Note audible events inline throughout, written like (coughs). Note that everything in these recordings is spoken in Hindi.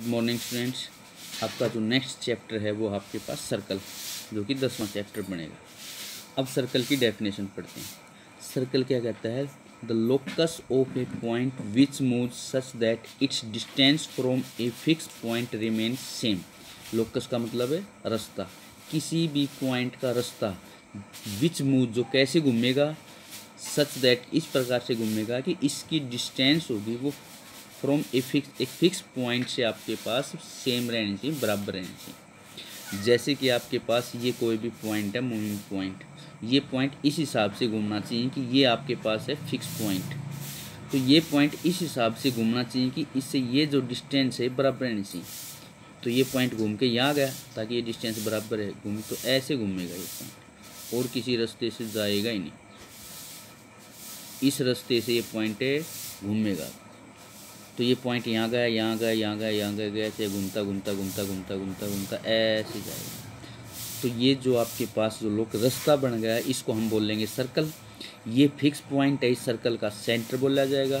गुड मॉर्निंग स्टूडेंट्स आपका जो नेक्स्ट चैप्टर है वो आपके पास सर्कल जो कि दसवां चैप्टर बनेगा। अब सर्कल की डेफिनेशन पढ़ते हैं। सर्कल क्या कहता है? The locus of a point which move such that its distance from a fix point remain same locus का मतलब है रास्ता। किसी भी पॉइंट का रास्ता विच मूव जो कैसे घूमेगा सच दैट इस प्रकार से घूमेगा कि इसकी डिस्टेंस होगी वो फ्रॉम ए फिक्स एक फिक्स पॉइंट से आपके पास सेम रहनी चाहिए बराबर रहनी चाहिए जैसे कि आपके पास ये कोई भी पॉइंट है मूविंग पॉइंट ये पॉइंट इस हिसाब से घूमना चाहिए कि ये आपके पास है फिक्स पॉइंट तो ये पॉइंट इस हिसाब से घूमना चाहिए कि इससे ये जो डिस्टेंस है, बराबर रहनी चाहिए तो ये पॉइंट घूम के यहाँ गया, ताकि ये डिस्टेंस बराबर है घूम तो ऐसे घूमेगा ये पॉइंट और किसी रास्ते से जाएगा ही नहीं। इस रास्ते से ये पॉइंट घूमेगा। तो ये पॉइंट यहाँ गया यहाँ गया यहाँ गया यहाँ गया गया ऐसे घूमता घूमता घूमता घूमता घूमता घूमता, ऐसे जाएगा। तो ये जो आपके पास जो लोग रास्ता बन गया है इसको हम बोल लेंगे सर्कल ये फिक्स पॉइंट है, इस सर्कल का सेंटर बोला जाएगा।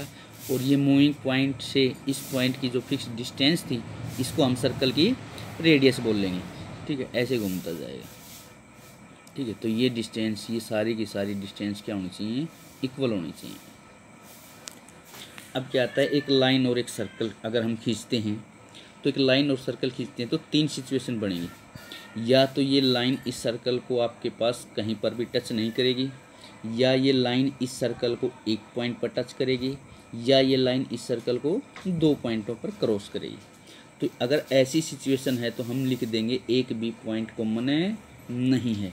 और ये मूविंग पॉइंट से इस पॉइंट की जो फिक्स डिस्टेंस थी, इसको हम सर्कल की रेडियस बोल लेंगे। ठीक है, ऐसे घूमता जाएगा। ठीक है तो ये डिस्टेंस ये सारी की सारी डिस्टेंस क्या होनी चाहिए? इक्वल होनी चाहिए। अब क्या आता है, एक लाइन और एक सर्कल अगर हम खींचते हैं तो एक लाइन और सर्कल खींचते हैं तो तीन सिचुएशन बनेगी। या तो ये लाइन इस सर्कल को आपके पास कहीं पर भी टच नहीं करेगी, या ये लाइन इस सर्कल को एक पॉइंट पर टच करेगी, या ये लाइन इस सर्कल को दो पॉइंटों पर क्रॉस करेगी। तो अगर ऐसी सिचुएशन है तो हम लिख देंगे, एक भी पॉइंट कॉमन नहीं है।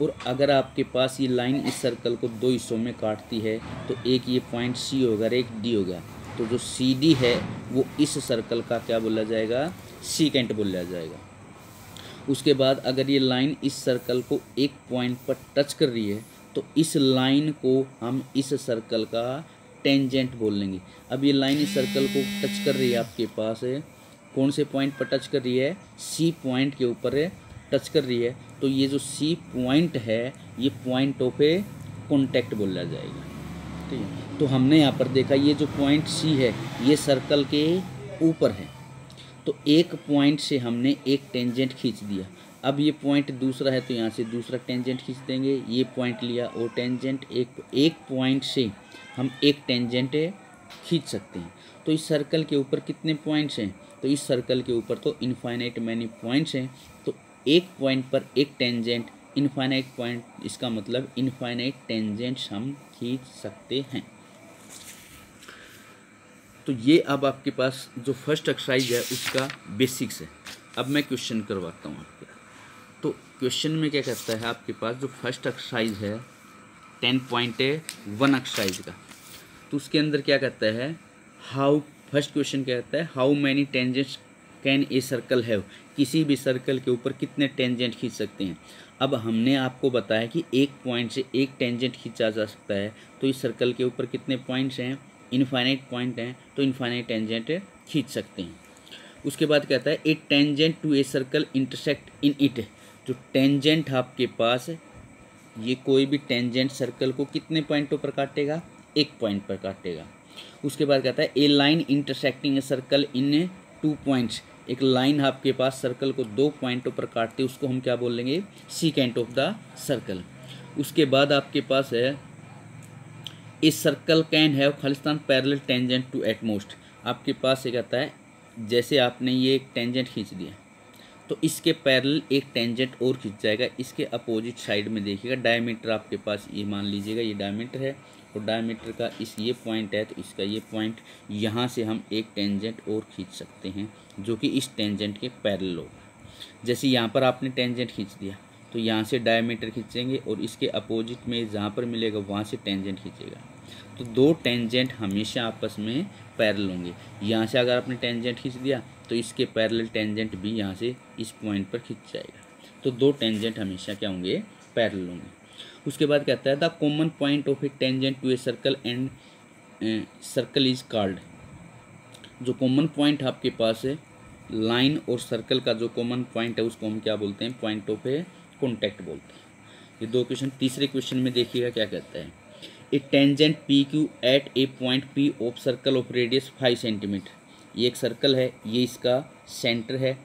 और अगर आपके पास ये लाइन इस सर्कल को दो हिस्सों में काटती है तो एक ये पॉइंट सी होगा और एक डी होगा। तो जो सी डी है, वो इस सर्कल का क्या बोला जाएगा? सीकेंट बोला जाएगा। उसके बाद अगर ये लाइन इस सर्कल को एक पॉइंट पर टच कर रही है तो इस लाइन को हम इस सर्कल का टेंजेंट बोल लेंगे। अब ये लाइन इस सर्कल को टच कर रही है आपके पास है कौन से पॉइंट पर टच कर रही है? सी पॉइंट के ऊपर टच कर रही है। तो ये जो सी पॉइंट है, ये पॉइंट ऑफ़ ए कॉन्टैक्ट बोला जाएगा। ठीक है? तो हमने यहाँ पर देखा, ये जो पॉइंट सी है, ये सर्कल के ऊपर है। तो एक पॉइंट से हमने एक टेंजेंट खींच दिया। अब ये पॉइंट दूसरा है तो यहाँ से दूसरा टेंजेंट खींच देंगे। ये पॉइंट लिया और टेंजेंट एक एक पॉइंट से हम एक टेंजेंट खींच सकते हैं। तो इस सर्कल के ऊपर कितने पॉइंट्स हैं? तो इस सर्कल के ऊपर तो इनफाइनाइट मैनी पॉइंट्स हैं। एक पॉइंट पर एक टेंजेंट इनफाइनाइट पॉइंट इसका मतलब इनफाइनाइट टेंजेंट्स हम खींच सकते हैं। तो ये अब आपके पास जो फ़र्स्ट एक्सरसाइज है, उसका बेसिक्स है। अब मैं क्वेश्चन करवाता हूँ आपके तो क्वेश्चन में क्या कहता है, आपके पास जो फ़र्स्ट एक्सरसाइज है टेन पॉइंट है वन एक्सरसाइज का। तो उसके अंदर क्या कहता है हाउ फ़र्स्ट क्वेश्चन क्या कहता है how many tangents can a circle have? किसी भी सर्कल के ऊपर कितने टेंजेंट खींच सकते हैं? अब हमने आपको बताया कि एक पॉइंट से एक टेंजेंट खींचा जा सकता है तो इस सर्कल के ऊपर कितने पॉइंट्स हैं? इनफाइनाइट पॉइंट हैं तो इनफाइनाइट टेंजेंट खींच सकते हैं। उसके बाद कहता है, a tangent to a circle intersect in it. जो टेंजेंट आपके पास, ये कोई भी टेंजेंट सर्कल को कितने पॉइंटों पर काटेगा? एक पॉइंट पर काटेगा। उसके बाद कहता है, a line intersecting a circle in two points. एक लाइन आपके पास सर्कल को दो पॉइंटों पर काटती है, उसको हम क्या बोल लेंगे? सीकेंट ऑफ़ द सर्कल उसके बाद आपके पास है, इस circle can have Khalistan parallel tangent two at most आपके पास ये कहता है, जैसे आपने ये एक टेंजेंट खींच दिया। तो इसके पैरेलल एक टेंजेंट और खींच जाएगा। इसके अपोजिट साइड में देखिएगा डायमीटर आपके पास ये मान लीजिएगा, ये डायमीटर है। और डायमीटर का इस ये पॉइंट है तो इसका ये पॉइंट यहाँ से हम एक टेंजेंट और खींच सकते हैं, जो कि इस टेंजेंट के पैरल होगा। जैसे यहाँ पर आपने टेंजेंट खींच दिया तो यहाँ से डायमीटर खींचेंगे और इसके अपोजिट में जहाँ पर मिलेगा, वहाँ से टेंजेंट खींचेगा। तो दो टेंजेंट हमेशा आपस में पैरल होंगे। यहाँ से अगर आपने टेंजेंट खींच दिया तो इसके पैरल टेंजेंट भी यहाँ से इस पॉइंट पर खींच जाएगा। तो दो टेंजेंट हमेशा क्या होंगे? पैरल होंगे। उसके बाद कहता है the common point of a tangent to a circle and circle is called जो कॉमन पॉइंट आपके पास है लाइन और सर्कल का जो कॉमन पॉइंट है, उसको हम क्या बोलते हैं? पॉइंट ऑफ़ ए कॉन्टैक्ट बोलते हैं। ये दो क्वेश्चन तीसरे क्वेश्चन में देखिएगा क्या कहता है। A tangent P Q at a point P of circle of radius five centimetre ये एक सर्कल है, ये इसका सेंटर है,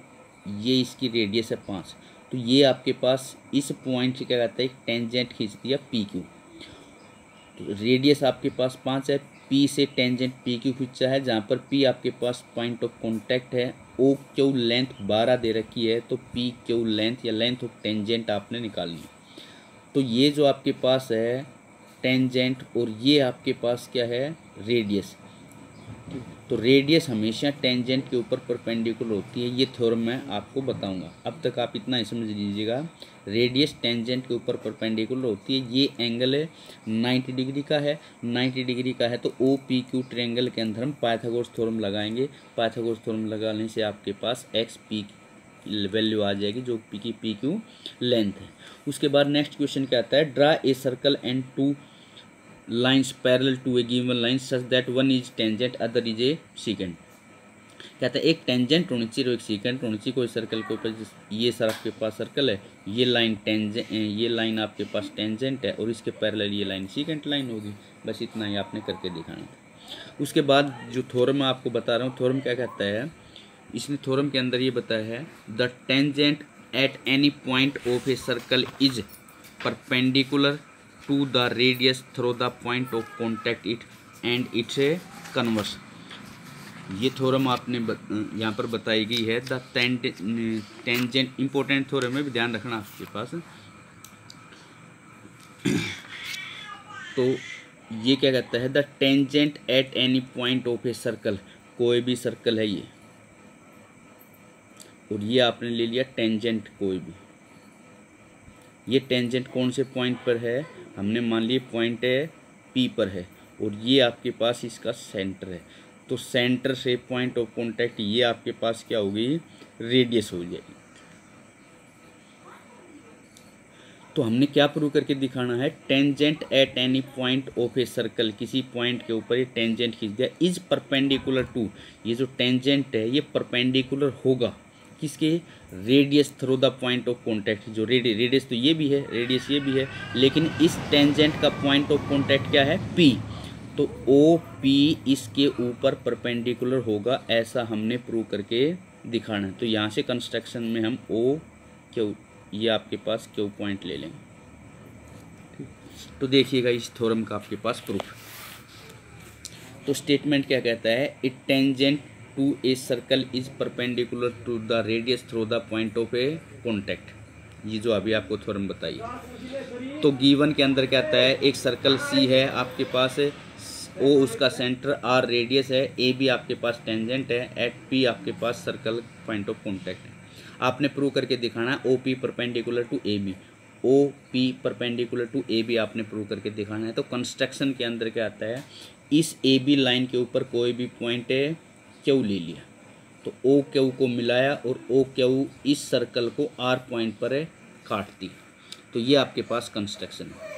ये इसकी रेडियस है पाँच। तो ये आपके पास इस पॉइंट से क्या कहता है? टेंजेंट खींच दिया पी क्यू तो रेडियस आपके पास पाँच है। पी से टेंजेंट पी क्यू खींचा है, जहाँ पर पी आपके पास पॉइंट ऑफ़ कॉन्टैक्ट है। ओ क्यू लेंथ बारह दे रखी है तो पी क्यू लेंथ या लेंथ ऑफ़ टेंजेंट आपने निकालनी तो ये जो आपके पास है टेंजेंट और ये आपके पास क्या है? रेडियस तो रेडियस हमेशा टेंजेंट के ऊपर परपेंडिकुलर होती है, ये थ्योरम मैं आपको बताऊँगा। अब तक आप इतना ही समझ लीजिएगा। रेडियस टेंजेंट के ऊपर परपेंडिकुलर होती है, ये एंगल है नाइन्टी डिग्री का है। नाइन्टी डिग्री का है तो ओ पी क्यू ट्रेंगल के अंदर हम पाइथागोरस थ्योरम लगाएँगे। पाइथागोरस थ्योरम लगाने से आपके पास एक्स पी वैल्यू आ जाएगी, जो पी की पी क्यू लेंथ है। उसके बाद नेक्स्ट क्वेश्चन क्या आता है? Draw a circle and two lines parallel to a given line such that one is tangent other is a secant कहता है, एक टेंजेंट होनी चाहिए और एक सीकेंट होनी चाहिए। कोई सर्कल के ऊपर ये सर आपके पास सर्कल है, ये लाइन टेंजेंट ये लाइन आपके पास टेंजेंट है और इसके पैरेलल ये लाइन सीकेंट लाइन होगी। बस इतना ही आपने करके दिखाना था उसके बाद जो थोरम आपको बता रहा हूँ थोरम क्या कहता है? इसने थोरम के अंदर ये बताया है the tangent at any point of a circle is perpendicular to the radius through the point of contact it and its a converse ये थोरम आपने यहाँ पर बताई गई है। द टेंजेंट इंपॉर्टेंट थोरम में भी ध्यान रखना आपके पास। तो ये क्या कहता है? The tangent at any point of a circle कोई भी सर्कल है ये। और ये आपने ले लिया टेंजेंट कोई भी। ये टेंजेंट कौन से पॉइंट पर है? हमने मान लिया पॉइंट है पी पर है और ये आपके पास इसका सेंटर है। तो सेंटर से पॉइंट ऑफ़ कॉन्टैक्ट ये आपके पास क्या होगी? रेडियस हो जाएगी। तो हमने क्या प्रूव करके दिखाना है? Tangent at any point of a circle किसी पॉइंट के ऊपर ये टेंजेंट खींच दिया। इज़ परपेंडिकुलर टू ये जो टेंजेंट है, ये परपेंडिकुलर होगा। किसके? Radius through the point of contact जो रेडियस रेडियस तो ये भी है रेडियस ये भी है, लेकिन इस टेंजेंट का पॉइंट ऑफ़ कॉन्टैक्ट क्या है? पी तो ओ पी इसके ऊपर परपेंडिकुलर होगा, ऐसा हमने प्रूव करके दिखाना है। तो यहाँ से कंस्ट्रक्शन में हम ओ क्यू, ये आपके पास क्यू पॉइंट ले लेंगे? तो देखिएगा इस थोरम का आपके पास प्रूफ तो स्टेटमेंट क्या कहता है? It tangent to a circle is perpendicular to the radius through the point of a contact ये जो अभी आपको थोरम बताइए। तो गीवन के अंदर क्या आता है? एक सर्कल सी है आपके पास ओ उसका सेंटर आर रेडियस है ए बी आपके पास टेंजेंट है एट पी आपके पास सर्कल पॉइंट ऑफ़ कॉन्टैक्ट है। आपने प्रूव करके दिखाना है O P perpendicular to A B O P perpendicular to A B आपने प्रूव करके दिखाना है। तो कंस्ट्रक्शन के अंदर क्या आता है? इस ए बी लाइन के ऊपर कोई भी पॉइंट है क्यू ले लिया। तो ओ क्यू को मिलाया और ओ क्यू इस सर्कल को आर पॉइंट पर काट काटती तो ये आपके पास कंस्ट्रक्शन है।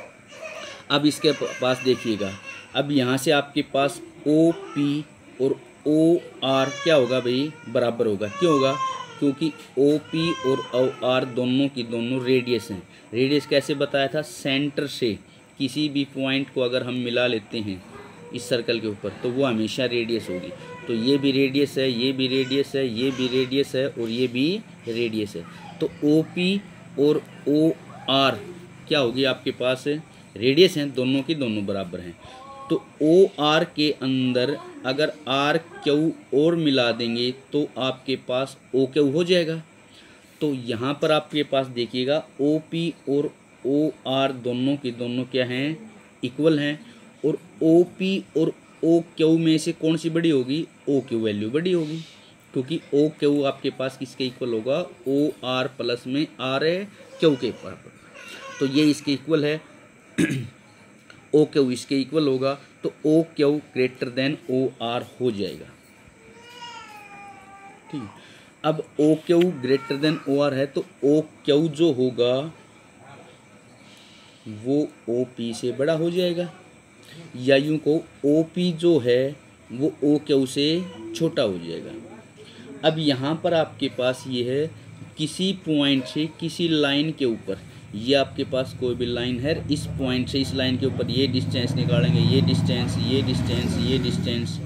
अब इसके पास देखिएगा। अब यहाँ से आपके पास ओ पी और ओ आर क्या होगा भाई? बराबर होगा। क्यों होगा? क्योंकि ओ पी और ओ आर दोनों की दोनों रेडियस हैं। रेडियस कैसे बताया था? सेंटर से। किसी भी पॉइंट को अगर हम मिला लेते हैं इस सर्कल के ऊपर तो वो हमेशा रेडियस होगी। तो ये भी रेडियस है, ये भी रेडियस है, ये भी रेडियस है और ये भी रेडियस है। तो ओ पी और ओ आर क्या होगी आपके पास? रेडियस हैं, दोनों की दोनों बराबर हैं। तो ओ आर के अंदर अगर आर क्यू और मिला देंगे तो आपके पास ओ क्यू हो जाएगा। तो यहाँ पर आपके पास देखिएगा ओ पी और ओ आर दोनों के दोनों क्या हैं? इक्वल हैं। और ओ पी और ओ क्यू में से कौन सी बड़ी होगी? ओ क्यू वैल्यू बड़ी होगी, क्योंकि ओ क्यू आपके पास किसके इक्वल होगा? ओ आर प्लस में आर है क्यू के बराबर तो ये इसके इक्वल है। (clears throat) ओ क्यू इसके इक्वल होगा तो O Q greater than O R हो जाएगा। ठीक अब O Q greater than O R है तो ओ क्यू जो होगा, वो ओ पी से बड़ा हो जाएगा। या यूँ को ओ पी जो है, वो ओ क्यू से छोटा हो जाएगा। अब यहाँ पर आपके पास ये है, किसी पॉइंट से किसी लाइन के ऊपर। ये आपके पास कोई भी लाइन है, इस पॉइंट से इस लाइन के ऊपर ये डिस्टेंस निकालेंगे, ये डिस्टेंस ये डिस्टेंस ये डिस्टेंस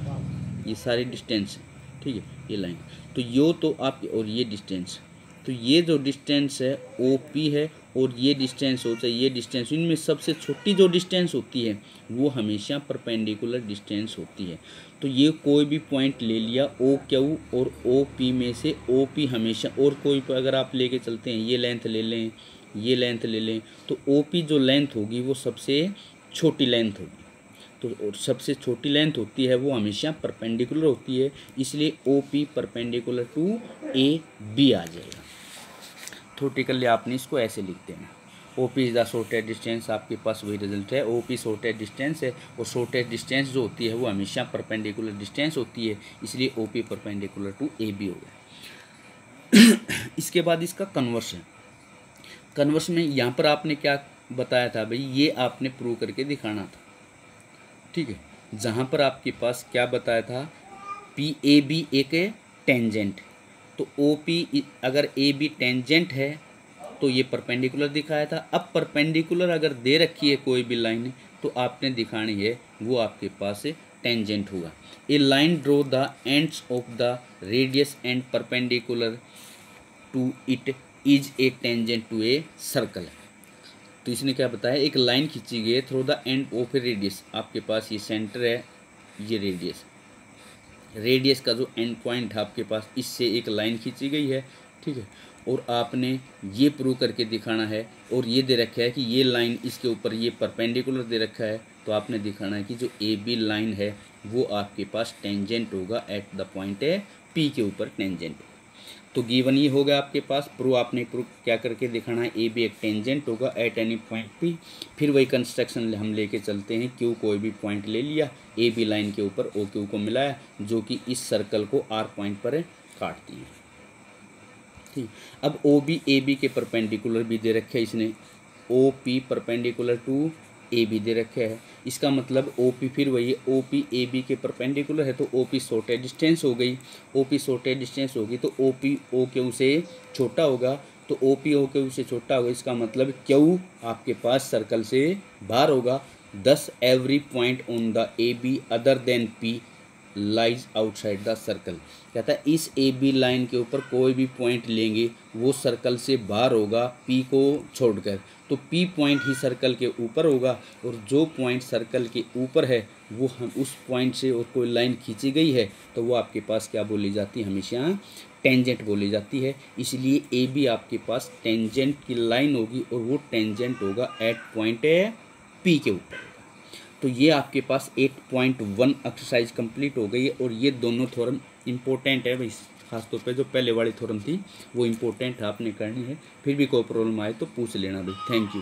ये सारी डिस्टेंस ठीक है, ये लाइन तो यो तो आपकी, और ये डिस्टेंस तो ये जो डिस्टेंस है ओ पी है और ये डिस्टेंस होता है, ये डिस्टेंस इनमें सबसे छोटी जो डिस्टेंस होती है, वो हमेशा परपेंडिकुलर डिस्टेंस होती है। तो ये कोई भी पॉइंट ले लिया ओ क्यू और ओ पी में से ओ पी हमेशा, और कोई अगर आप लेके चलते हैं, ये लेंथ ले लें, ये लेंथ ले लें तो ओ पी जो लेंथ होगी, वो सबसे छोटी लेंथ होगी। तो और सबसे छोटी लेंथ होती है, वो हमेशा परपेंडिकुलर होती है, इसलिए O P perpendicular to A B आ जाएगा। थोटिकली आपने इसको ऐसे लिख देना। O P is the shortest distance आपके पास वही रिज़ल्ट है। ओ पी शॉर्टेज डिस्टेंस है, और शॉर्टेज डिस्टेंस जो होती है, वो हमेशा परपेंडिकुलर डिस्टेंस होती है, इसलिए O P perpendicular to A B हो गया। (coughs) इसके बाद इसका कन्वर्स है कन्वर्स में यहाँ पर आपने क्या बताया था भाई? ये आपने प्रूव करके दिखाना था। ठीक है? जहाँ पर आपके पास क्या बताया था? पी ए बी एक टेंजेंट तो ओ पी अगर ए बी टेंजेंट है तो ये परपेंडिकुलर दिखाया था। अब परपेंडिकुलर अगर दे रखी है कोई भी लाइन तो आपने दिखानी है, वो आपके पास टेंजेंट हुआ a line draw the ends of the radius and perpendicular to it is a tangent to a circle तो इसने क्या बताया? एक लाइन खींची गई है through the end of a radius आपके पास ये सेंटर है, ये रेडियस रेडियस का जो एंड पॉइंट है आपके पास, इससे एक लाइन खींची गई है, ठीक है? और आपने ये प्रूव करके दिखाना है, और ये दे रखा है कि ये लाइन इसके ऊपर, ये परपेंडिकुलर दे रखा है तो आपने दिखाना है कि जो ए बी लाइन है, वो आपके पास टेंजेंट होगा एट द पॉइंट है पी के ऊपर टेंजेंट तो गिवन ये होगा आपके पास प्रूव आपने प्रूव क्या करके दिखाना है? ए बी एक टेंजेंट होगा एट एनी पॉइंट पी फिर वही कंस्ट्रक्शन हम लेके चलते हैं क्यू कोई भी पॉइंट ले लिया ए बी लाइन के ऊपर ओ क्यू को मिलाया, जो कि इस सर्कल को आर पॉइंट पर काटती है। ठीक, अब ओ बी ए बी के परपेंडिकुलर भी दे रखे इसने। O P perpendicular to A B दे रखे है। इसका मतलब ओ पी फिर वही है। ओ पी ए बी के परपेंडिकुलर है तो ओ पी शॉर्टेज डिस्टेंस हो गई। ओ पी शॉर्टेज डिस्टेंस होगी तो ओ पी ओ क्यू से छोटा होगा। तो ओ पी ओ क्यू से छोटा होगा, इसका मतलब क्यू आपके पास सर्कल से बाहर होगा। Thus every point on the A B other than P lies outside the circle कहता है, इस ए बी लाइन के ऊपर कोई भी पॉइंट लेंगे, वो सर्कल से बाहर होगा पी को छोड़कर। तो पी पॉइंट ही सर्कल के ऊपर होगा और जो पॉइंट सर्कल के ऊपर है, वो हम उस पॉइंट से और कोई लाइन खींची गई है तो वो आपके पास क्या बोली जाती है? हमेशा टेंजेंट बोली जाती है। इसलिए ए बी आपके पास टेंजेंट की लाइन होगी और वो टेंजेंट होगा एट पॉइंट पी के ऊपर। तो ये आपके पास eight point one exercise complete हो गई है और ये दोनों थोरम इम्पोर्टेंट है भाई। खासतौर पे जो पहले वाली थोरम थी, वो इम्पोर्टेंट है आपने करनी है। फिर भी कोई प्रॉब्लम आए तो पूछ लेना भाई। Thank you